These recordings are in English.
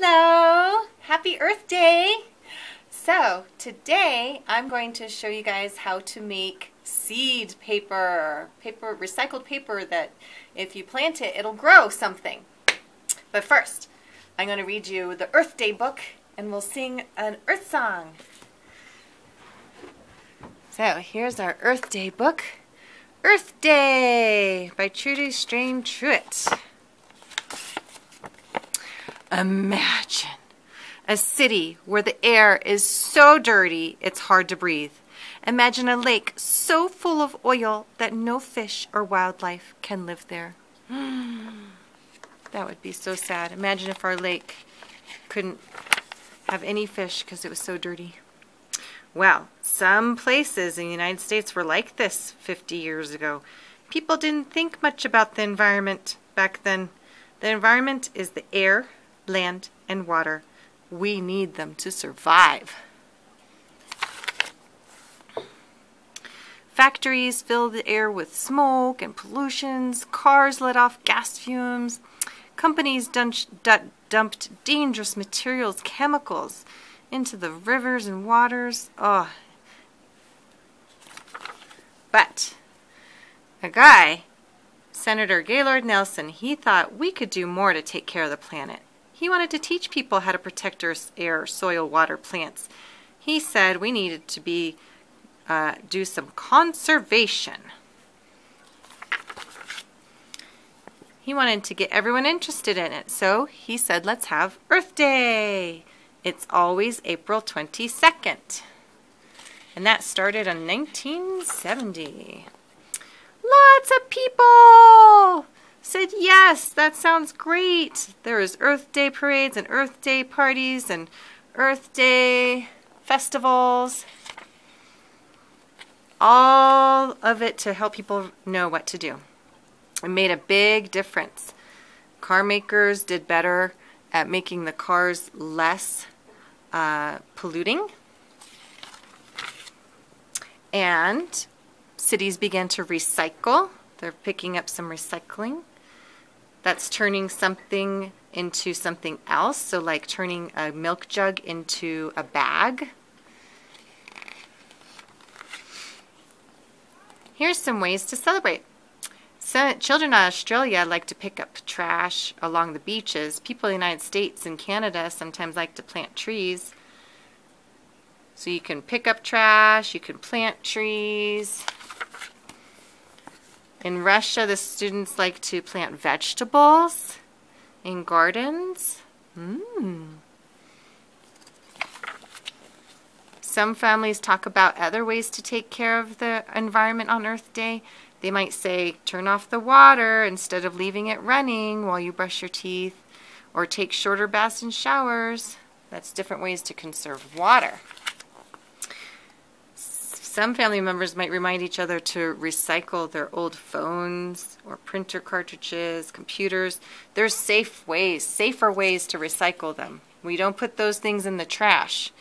Hello! Happy Earth Day! So, today I'm going to show you guys how to make seed paper. Paper, recycled paper that if you plant it, it'll grow something. But first, I'm going to read you the Earth Day book and we'll sing an Earth song. So, here's our Earth Day book. Earth Day by Trudi Strain Trueit. Imagine a city where the air is so dirty it's hard to breathe. Imagine a lake so full of oil that no fish or wildlife can live there. that would be so sad. Imagine if our lake couldn't have any fish because it was so dirty. Well, some places in the United States were like this 50 years ago. People didn't think much about the environment back then. The environment is the air, land, and water. We need them to survive. Factories fill the air with smoke and pollutions. Cars let off gas fumes. Companies dumped dangerous materials, chemicals, into the rivers and waters. Oh. But a guy, Senator Gaylord Nelson, he thought we could do more to take care of the planet. He wanted to teach people how to protect our air, soil, water, plants. He said we needed to be uh, do some conservation. He wanted to get everyone interested in it, so he said let's have Earth Day. It's always April 22nd. And that started in 1970. Lots of people! Said, yes, that sounds great. There is Earth Day parades and Earth Day parties and Earth Day festivals. All of it to help people know what to do. It made a big difference. Car makers did better at making the cars less uh, polluting. And cities began to recycle. They're picking up some recycling. That's turning something into something else. So like turning a milk jug into a bag. Here's some ways to celebrate. So, children in Australia like to pick up trash along the beaches. People in the United States and Canada sometimes like to plant trees. So you can pick up trash, you can plant trees. In Russia, the students like to plant vegetables in gardens. Mm. Some families talk about other ways to take care of the environment on Earth Day. They might say, turn off the water instead of leaving it running while you brush your teeth, or take shorter baths and showers. That's different ways to conserve water. Some family members might remind each other to recycle their old phones or printer cartridges, computers. There's safe ways, safer ways to recycle them. We don't put those things in the trash.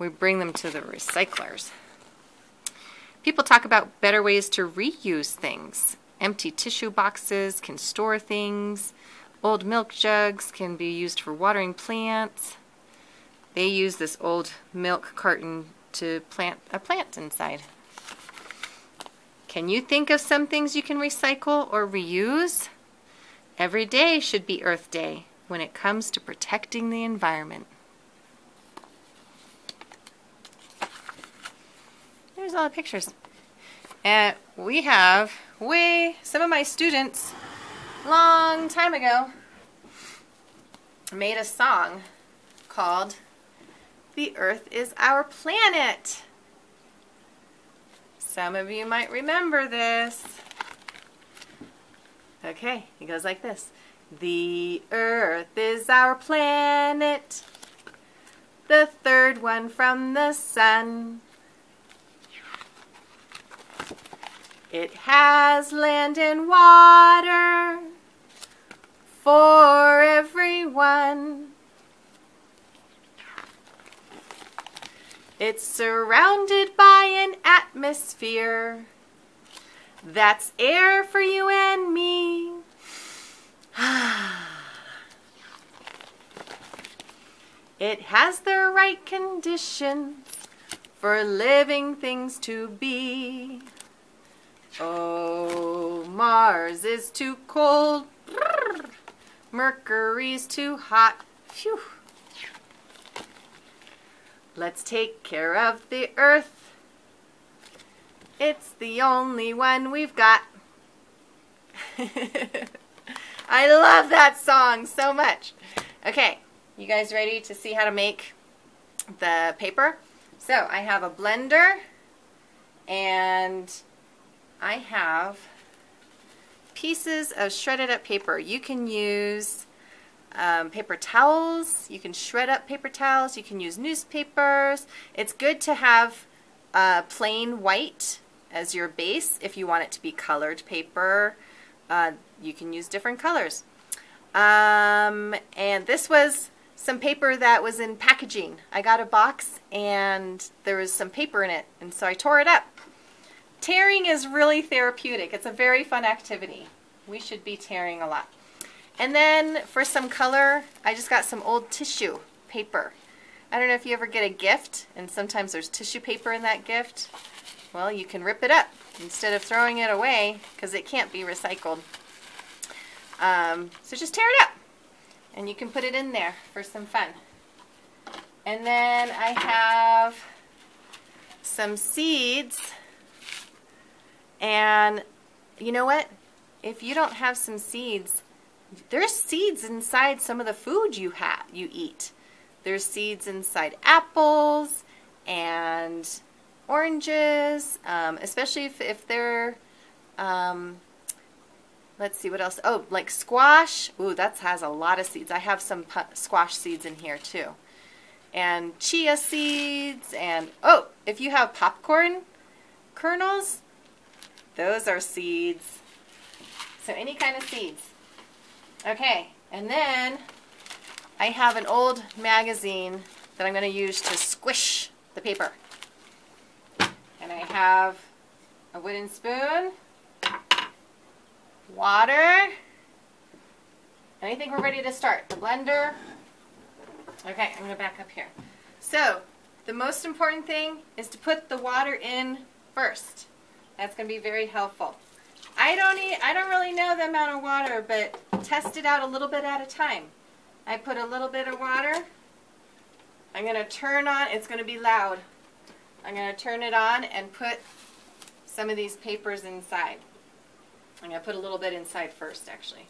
We bring them to the recyclers. People talk about better ways to reuse things. Empty tissue boxes can store things. Old milk jugs can be used for watering plants. They use this old milk carton to plant a plant inside. Can you think of some things you can recycle or reuse? Every day should be Earth Day when it comes to protecting the environment. There's all the pictures. And we have, we, some of my students, long time ago, made a song called the Earth is our planet. Some of you might remember this. Okay, it goes like this. The Earth is our planet, the third one from the sun. It has land and water for everyone. It's surrounded by an atmosphere that's air for you and me. It has the right conditions for living things to be. Oh, Mars is too cold. Mercury's too hot. Phew. Let's take care of the Earth. It's the only one we've got. I love that song so much. Okay, you guys ready to see how to make the paper? So I have a blender and I have pieces of shredded up paper. You can use um, paper towels, you can shred up paper towels, you can use newspapers. It's good to have uh, plain white as your base if you want it to be colored paper. Uh, you can use different colors. Um, and this was some paper that was in packaging. I got a box and there was some paper in it and so I tore it up. Tearing is really therapeutic. It's a very fun activity. We should be tearing a lot. And then for some color, I just got some old tissue paper. I don't know if you ever get a gift and sometimes there's tissue paper in that gift. Well, you can rip it up instead of throwing it away because it can't be recycled. Um, so just tear it up and you can put it in there for some fun. And then I have some seeds and you know what? If you don't have some seeds, there's seeds inside some of the food you have you eat. There's seeds inside apples and oranges, um, especially if, if they're um, Let's see what else. Oh, like squash. Ooh, that has a lot of seeds. I have some squash seeds in here too. And chia seeds and oh, if you have popcorn kernels, those are seeds. So any kind of seeds. Okay, and then I have an old magazine that I'm going to use to squish the paper. And I have a wooden spoon water. And I think we're ready to start. The blender. Okay, I'm going to back up here. So, the most important thing is to put the water in first. That's going to be very helpful. I don't eat, I don't really know the amount of water, but test it out a little bit at a time. I put a little bit of water. I'm going to turn on, it's going to be loud. I'm going to turn it on and put some of these papers inside. I'm going to put a little bit inside first, actually.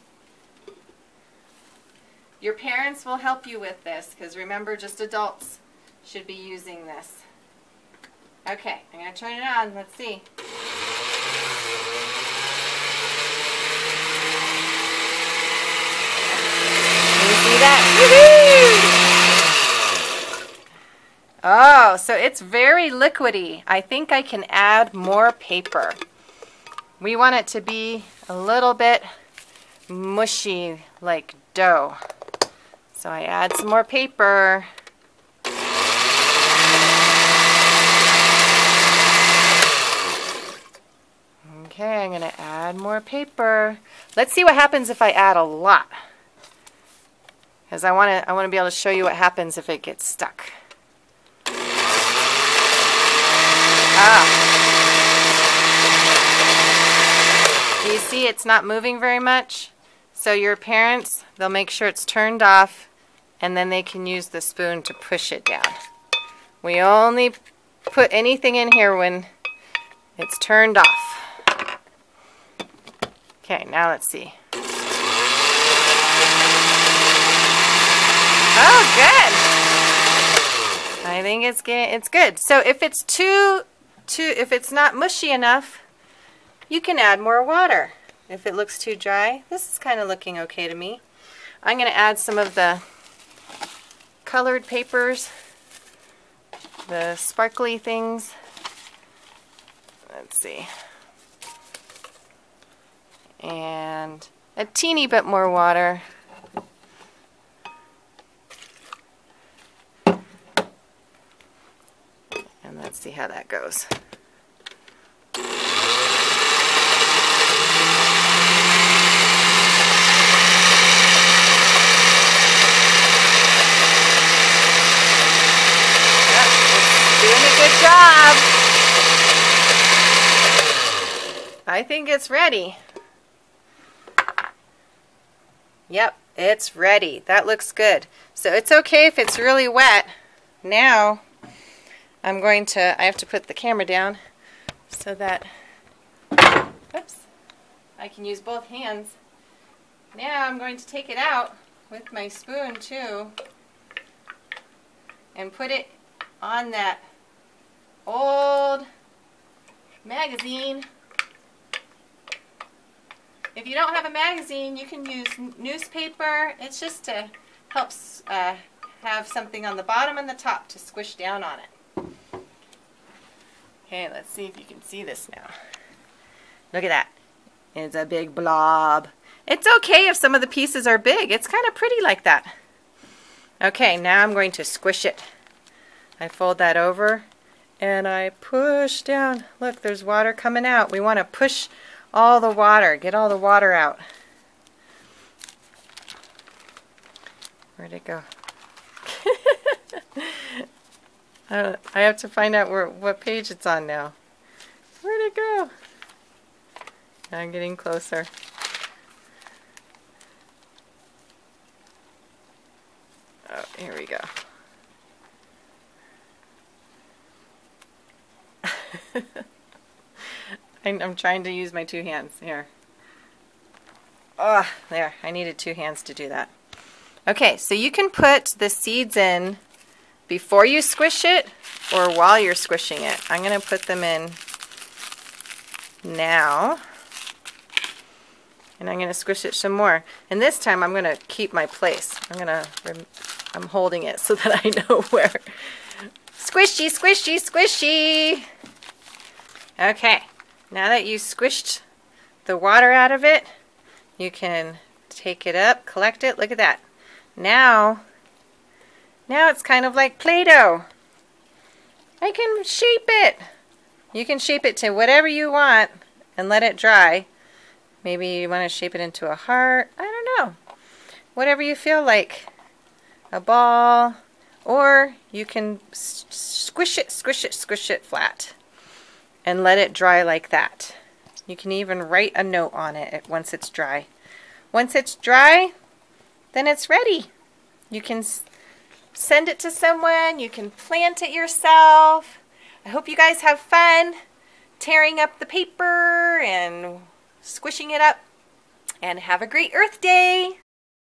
Your parents will help you with this, because remember, just adults should be using this. Okay, I'm going to turn it on. Let's see. Can you see that? Oh, so it's very liquidy. I think I can add more paper. We want it to be a little bit mushy like dough. So I add some more paper. Okay, I'm going to add more paper. Let's see what happens if I add a lot. Because I want to I want to be able to show you what happens if it gets stuck. Ah. you see it's not moving very much? So your parents, they'll make sure it's turned off and then they can use the spoon to push it down. We only put anything in here when it's turned off. Okay, now let's see. Oh, good. I think it's getting, it's good. So if it's too, too, if it's not mushy enough, you can add more water if it looks too dry. This is kind of looking okay to me. I'm going to add some of the colored papers, the sparkly things. Let's see. And a teeny bit more water. Let's see how that goes. Doing a good job. I think it's ready. Yep, it's ready. That looks good. So it's okay if it's really wet. Now, I'm going to, I have to put the camera down so that, oops, I can use both hands. Now I'm going to take it out with my spoon too and put it on that old magazine. If you don't have a magazine, you can use newspaper. It's just to help uh, have something on the bottom and the top to squish down on it. Okay, let's see if you can see this now. Look at that. It's a big blob. It's okay if some of the pieces are big. It's kind of pretty like that. Okay, now I'm going to squish it. I fold that over and I push down. Look, there's water coming out. We want to push all the water, get all the water out. Where'd it go? Uh, I have to find out where what page it's on now. Where'd it go? I'm getting closer. Oh, here we go. I'm trying to use my two hands. Here. Oh, there. I needed two hands to do that. Okay, so you can put the seeds in before you squish it or while you're squishing it. I'm going to put them in now. And I'm going to squish it some more. And this time I'm going to keep my place. I'm going to, I'm holding it so that I know where. Squishy, squishy, squishy. Okay, now that you squished the water out of it, you can take it up, collect it. Look at that. Now, now it's kind of like Play-Doh. I can shape it. You can shape it to whatever you want and let it dry. Maybe you want to shape it into a heart. I don't know. Whatever you feel like. A ball. Or you can squish it, squish it, squish it flat and let it dry like that. You can even write a note on it once it's dry. Once it's dry, then it's ready. You can send it to someone, you can plant it yourself. I hope you guys have fun tearing up the paper and squishing it up. And have a great Earth Day!